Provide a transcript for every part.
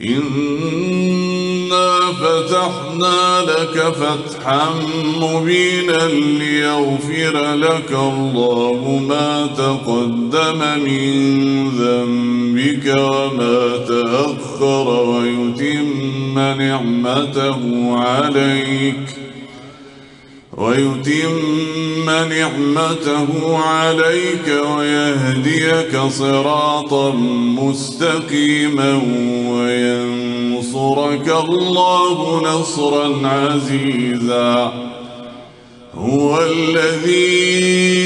إنا فتحنا لك فتحا مبينا ليغفر لك الله ما تقدم من ذنبك وما تأخر ويتم نعمته عليك ويتم نعمته عليك ويهديك صراطا مستقيما وينصرك الله نصرا عزيزا. هو الذي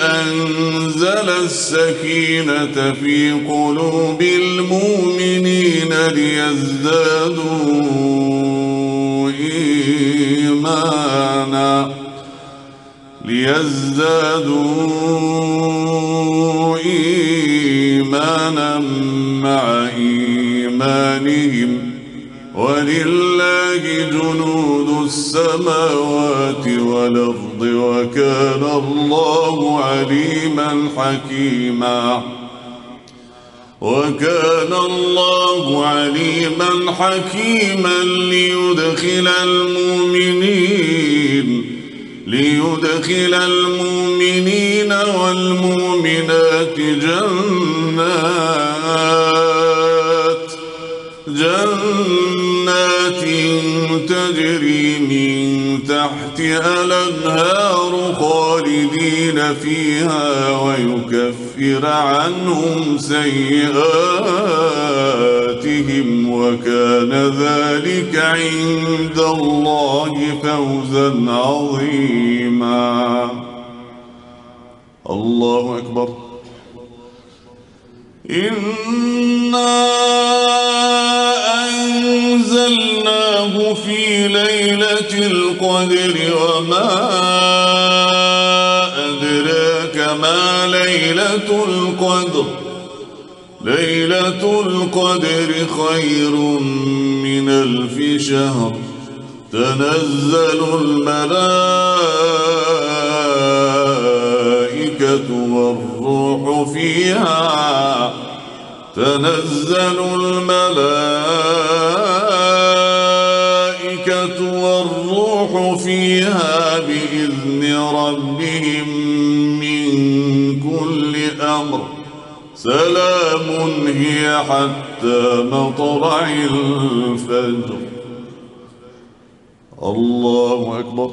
أنزل السكينة في قلوب المؤمنين ليزدادوا ليزدادوا إيمانا مع إيمانهم. ولله جنود السماوات والأرض وكان الله عليما حكيما. وكان الله عليما حكيما ليدخل المؤمنين ليدخل المؤمنين والمؤمنات جنات جنات تجري من تحتها الأنهار خالدين فيها ويكفر عنهم سيئاتهم وكان ذلك عند الله فوزا عظيما. الله أكبر. إنا أنزلناه في ليلة القدر وما أدراك ما ليلة القدر. ليلة القدر خير من ألف شهر. تنزل الملائكة والروح فيها. تنزل الملائكة والروح فيها بإذن ربهم من كل أمر. سلام هي حتى مطلع الفجر. الله أكبر.